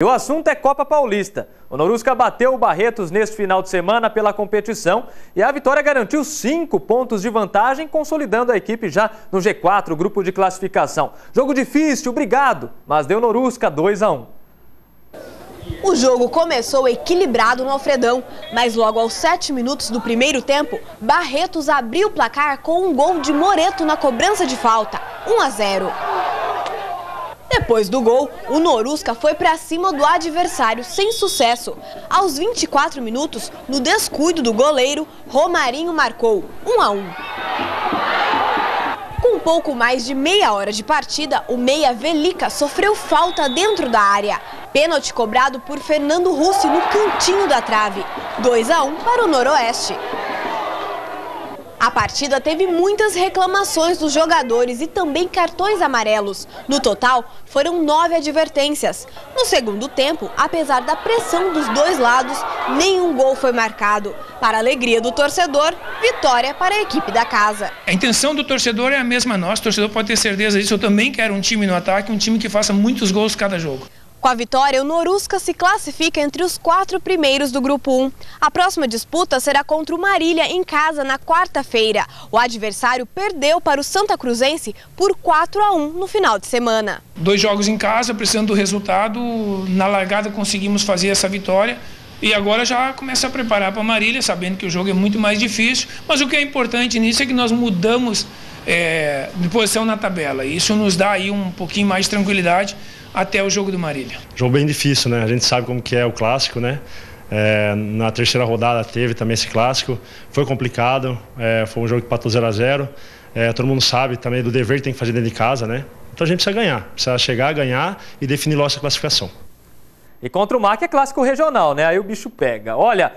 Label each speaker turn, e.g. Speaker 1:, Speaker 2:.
Speaker 1: E o assunto é Copa Paulista. O Norusca bateu o Barretos neste final de semana pela competição e a vitória garantiu cinco pontos de vantagem, consolidando a equipe já no G4, grupo de classificação. Jogo difícil, obrigado, mas deu Norusca 2 a 1.
Speaker 2: O jogo começou equilibrado no Alfredão, mas logo aos sete minutos do primeiro tempo, Barretos abriu o placar com um gol de Moreto na cobrança de falta, 1 a 0. Depois do gol, o Norusca foi para cima do adversário sem sucesso. Aos 24 minutos, no descuido do goleiro, Romarinho marcou 1 a 1. Com pouco mais de meia hora de partida, o meia Velica sofreu falta dentro da área. Pênalti cobrado por Fernando Russi no cantinho da trave. 2 a 1 para o Noroeste. A partida teve muitas reclamações dos jogadores e também cartões amarelos. No total, foram nove advertências. No segundo tempo, apesar da pressão dos dois lados, nenhum gol foi marcado. Para a alegria do torcedor, vitória para a equipe da casa.
Speaker 3: A intenção do torcedor é a mesma nossa, o torcedor pode ter certeza disso. Eu também quero um time no ataque, um time que faça muitos gols cada jogo.
Speaker 2: Com a vitória, o Norusca se classifica entre os quatro primeiros do Grupo 1. A próxima disputa será contra o Marília em casa na quarta-feira. O adversário perdeu para o Santa Cruzense por 4 a 1 no final de semana.
Speaker 3: Dois jogos em casa, precisando do resultado. Na largada conseguimos fazer essa vitória. E agora já começa a preparar para a Marília, sabendo que o jogo é muito mais difícil. Mas o que é importante nisso é que nós mudamos é, de posição na tabela. Isso nos dá aí um pouquinho mais de tranquilidade até o jogo do Marília.
Speaker 4: Jogo bem difícil, né? A gente sabe como que é o clássico, né? É, na terceira rodada teve também esse clássico, foi complicado, é, foi um jogo que patou 0 a 0 é, Todo mundo sabe também do dever que tem que fazer dentro de casa, né? Então a gente precisa ganhar, precisa chegar, ganhar e definir nossa classificação.
Speaker 1: E contra o MAC é clássico regional, né? Aí o bicho pega. Olha.